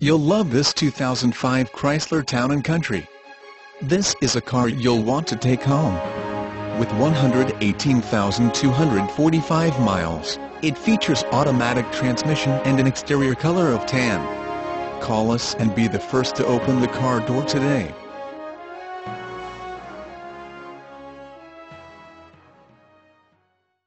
You'll love this 2005 Chrysler Town & Country. This is a car you'll want to take home. With 118,245 miles, it features automatic transmission and an exterior color of tan. Call us and be the first to open the car door today.